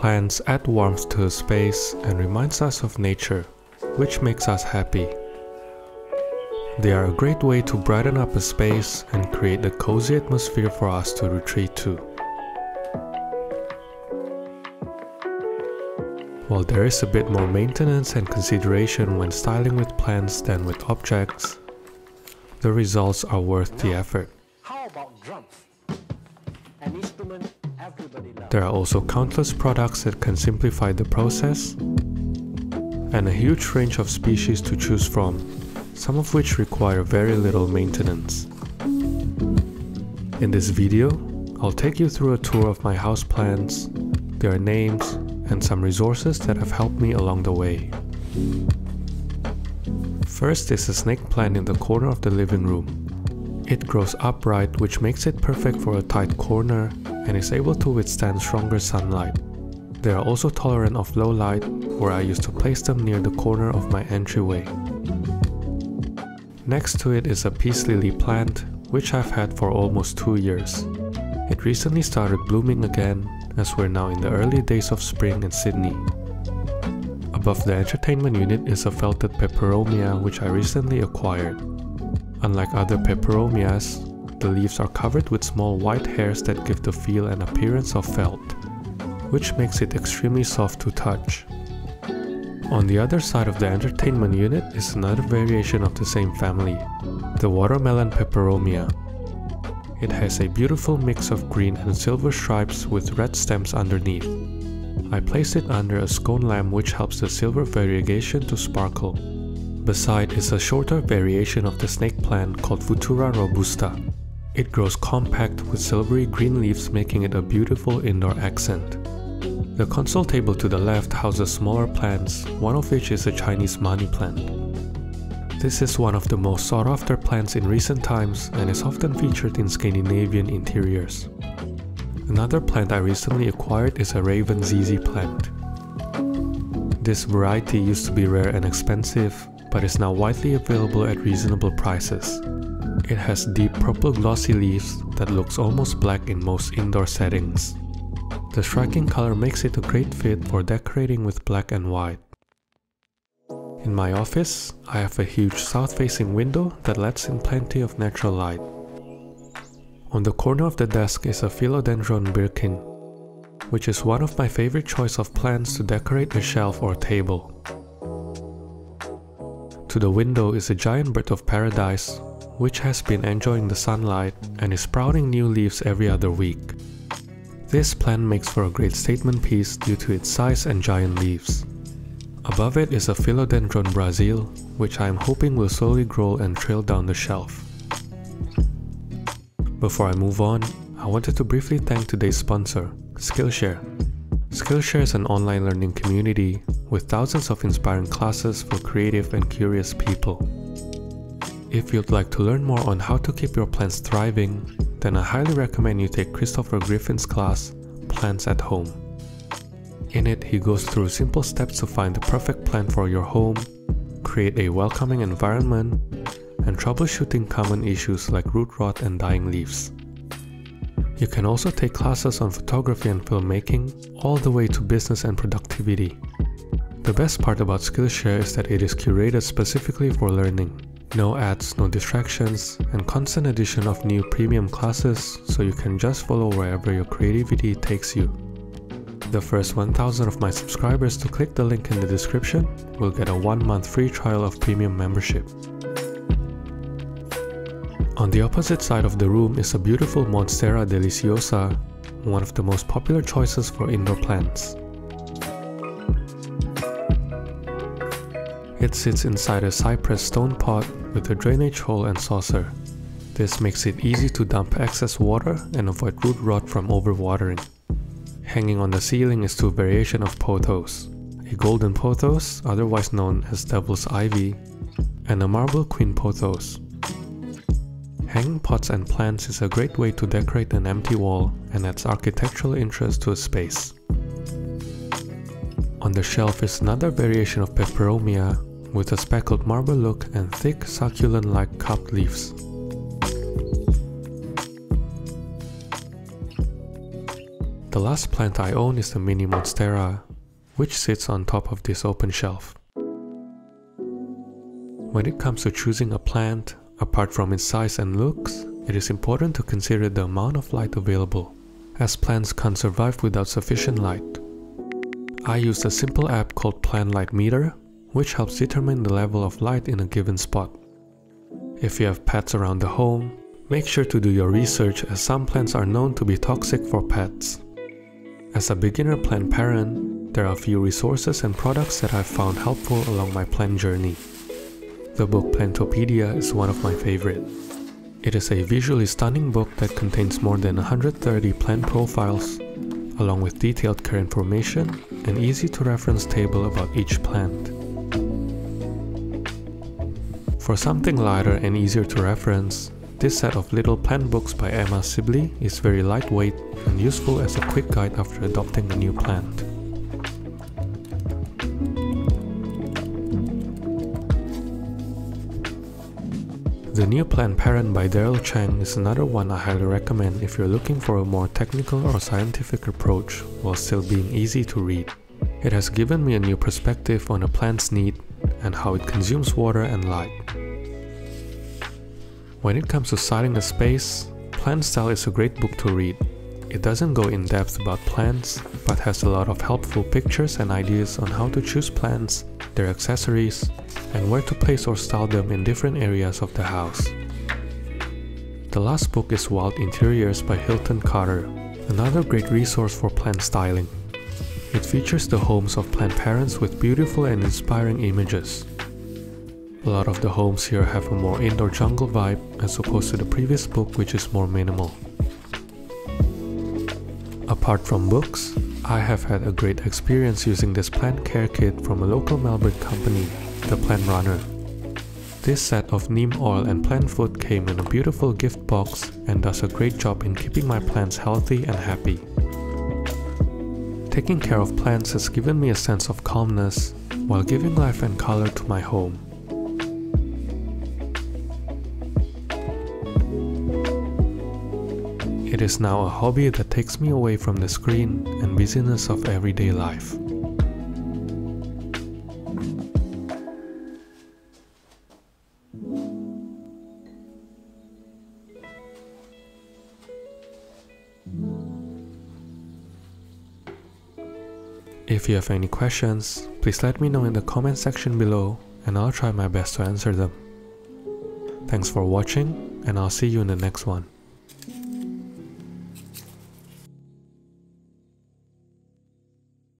Plants add warmth to a space and reminds us of nature, which makes us happy. They are a great way to brighten up a space and create a cozy atmosphere for us to retreat to. While there is a bit more maintenance and consideration when styling with plants than with objects, the results are worth the effort. How about drums? There are also countless products that can simplify the process and a huge range of species to choose from, some of which require very little maintenance. In this video, I'll take you through a tour of my houseplants, their names, and some resources that have helped me along the way. First is a snake plant in the corner of the living room. It grows upright which makes it perfect for a tight corner and is able to withstand stronger sunlight. They are also tolerant of low light where I used to place them near the corner of my entryway. Next to it is a peace lily plant which I've had for almost 2 years. It recently started blooming again as we're now in the early days of spring in Sydney. Above the entertainment unit is a felted peperomia which I recently acquired. Unlike other peperomias, the leaves are covered with small white hairs that give the feel and appearance of felt, which makes it extremely soft to touch. On the other side of the entertainment unit is another variation of the same family, the watermelon peperomia. It has a beautiful mix of green and silver stripes with red stems underneath. I placed it under a scone lamp which helps the silver variegation to sparkle. Beside is a shorter variation of the snake plant called Futura robusta. It grows compact with silvery green leaves making it a beautiful indoor accent. The console table to the left houses smaller plants, one of which is a Chinese money plant. This is one of the most sought after plants in recent times and is often featured in Scandinavian interiors. Another plant I recently acquired is a Raven ZZ plant. This variety used to be rare and expensive, but is now widely available at reasonable prices. It has deep purple glossy leaves that looks almost black in most indoor settings. The striking color makes it a great fit for decorating with black and white. In my office, I have a huge south-facing window that lets in plenty of natural light. On the corner of the desk is a philodendron birkin, which is one of my favorite choice of plants to decorate a shelf or table. To the window is a giant bird of paradise, which has been enjoying the sunlight and is sprouting new leaves every other week. This plant makes for a great statement piece due to its size and giant leaves. Above it is a Philodendron Brazil, which I am hoping will slowly grow and trail down the shelf. Before I move on, I wanted to briefly thank today's sponsor, Skillshare. Skillshare is an online learning community with thousands of inspiring classes for creative and curious people. If you'd like to learn more on how to keep your plants thriving, then I highly recommend you take Christopher Griffin's class, Plants at Home. In it, he goes through simple steps to find the perfect plant for your home, create a welcoming environment, and troubleshooting common issues like root rot and dying leaves. You can also take classes on photography and filmmaking, all the way to business and productivity. The best part about Skillshare is that it is curated specifically for learning. No ads, no distractions, and constant addition of new premium classes so you can just follow wherever your creativity takes you. The first 1000 of my subscribers to click the link in the description will get a 1 month free trial of premium membership. On the opposite side of the room is a beautiful Monstera deliciosa, one of the most popular choices for indoor plants. It sits inside a cypress stone pot with a drainage hole and saucer. This makes it easy to dump excess water and avoid root rot from overwatering. Hanging on the ceiling is two variations of pothos, a golden pothos, otherwise known as devil's ivy, and a marble queen pothos. Hanging pots and plants is a great way to decorate an empty wall and adds architectural interest to a space. On the shelf is another variation of peperomia with a speckled marble look and thick succulent-like cupped leaves. The last plant I own is the mini monstera, which sits on top of this open shelf. When it comes to choosing a plant, apart from its size and looks, it is important to consider the amount of light available, as plants can't survive without sufficient light. I use a simple app called Plant Light Meter, which helps determine the level of light in a given spot. If you have pets around the home, make sure to do your research as some plants are known to be toxic for pets. As a beginner plant parent, there are a few resources and products that I've found helpful along my plant journey. The book Plantopedia is one of my favorite. It is a visually stunning book that contains more than 130 plant profiles, along with detailed care information and easy to reference table about each plant. For something lighter and easier to reference, this set of little plant books by Emma Sibley is very lightweight and useful as a quick guide after adopting a new plant. The New Plant Parent by Darryl Cheng is another one I highly recommend if you're looking for a more technical or scientific approach while still being easy to read. It has given me a new perspective on a plant's need and how it consumes water and light. When it comes to styling a space, Plant Style is a great book to read. It doesn't go in depth about plants, but has a lot of helpful pictures and ideas on how to choose plants, their accessories, and where to place or style them in different areas of the house. The last book is Wild Interiors by Hilton Carter, another great resource for plant styling. It features the homes of plant parents with beautiful and inspiring images. A lot of the homes here have a more indoor jungle vibe as opposed to the previous book which is more minimal. Apart from books, I have had a great experience using this plant care kit from a local Melbourne company the Plant Runner. This set of neem oil and plant food came in a beautiful gift box and does a great job in keeping my plants healthy and happy. Taking care of plants has given me a sense of calmness while giving life and color to my home. It is now a hobby that takes me away from the screen and busyness of everyday life. If you have any questions, please let me know in the comment section below and I'll try my best to answer them. Thanks for watching and I'll see you in the next one.